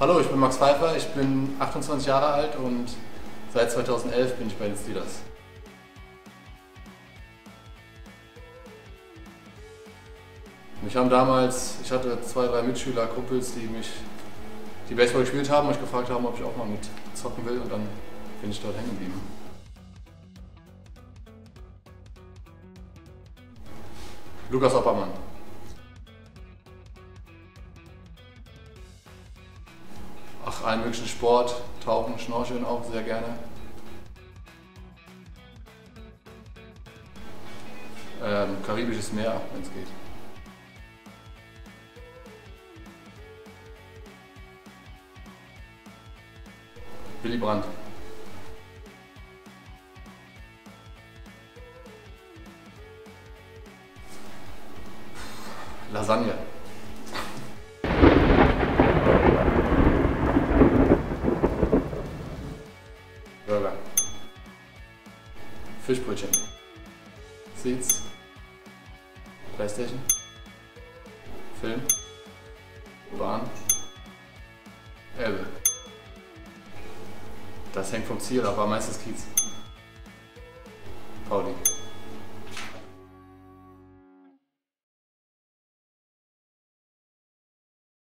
Hallo, ich bin Max Pfeiffer, ich bin 28 Jahre alt und seit 2011 bin ich bei den Steelers. Mich haben damals, ich hatte zwei, drei Mitschüler, Kumpels, die mich, die Baseball gespielt haben mich gefragt haben, ob ich auch mal mit zocken will und dann bin ich dort hängen geblieben. Lukas Oppermann. Ach, allen möglichen Sport, Tauchen, Schnorcheln auch sehr gerne. Ähm, Karibisches Meer, wenn es geht. Willy Brandt. Lasagne. Fischbrötchen. Seeds. Playstation. Film. Bahn. Elbe. Das hängt vom Ziel ab, aber meistens Kiez. Pauli.